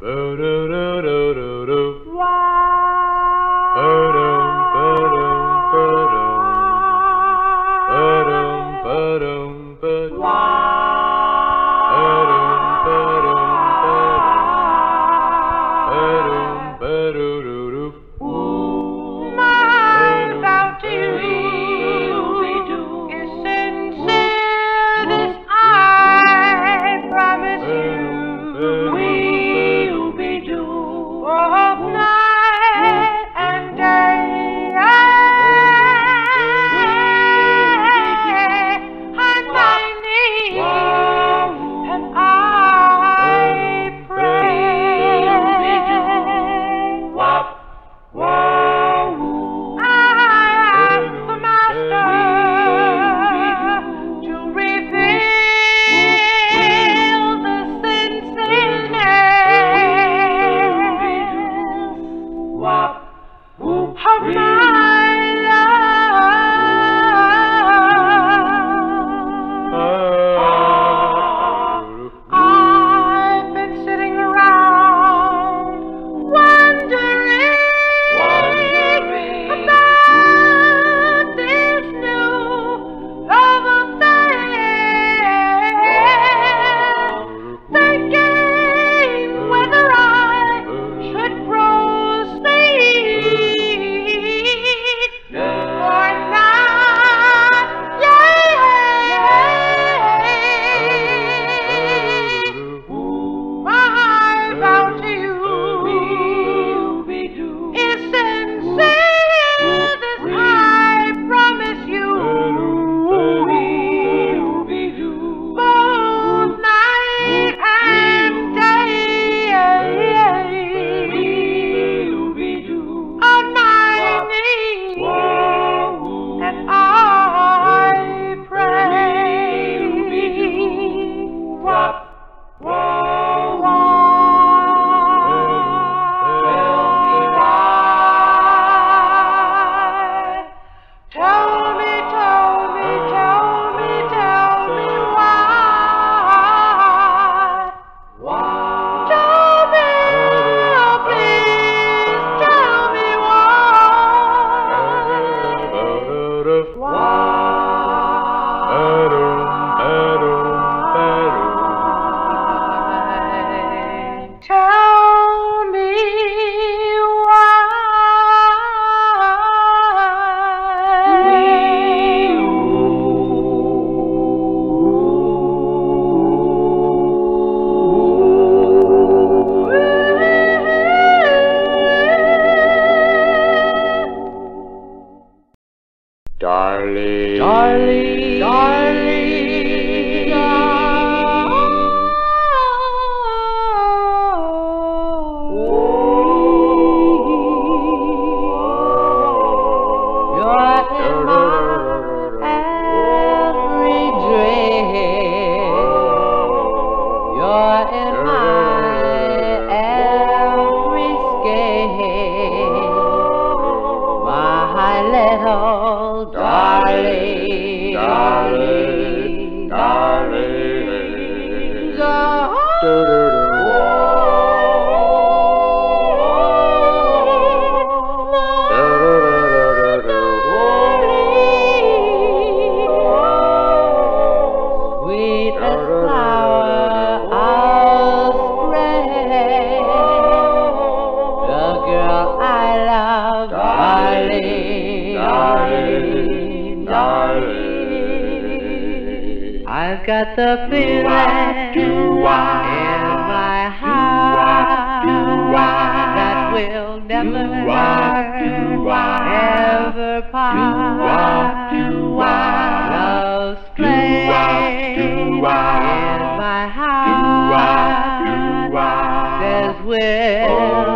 Boo doo doo doo. Darling. You're my every dream. You're in my every scheme. My little darling. I've got the feeling in my heart that will never, ever part. Love's playing in my heart. Says we're.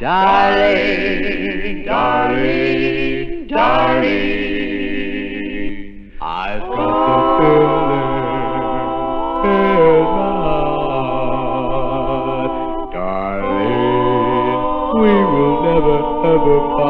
Darling, darling, darling, I've got the feeling in my heart. Darling, we will never ever part.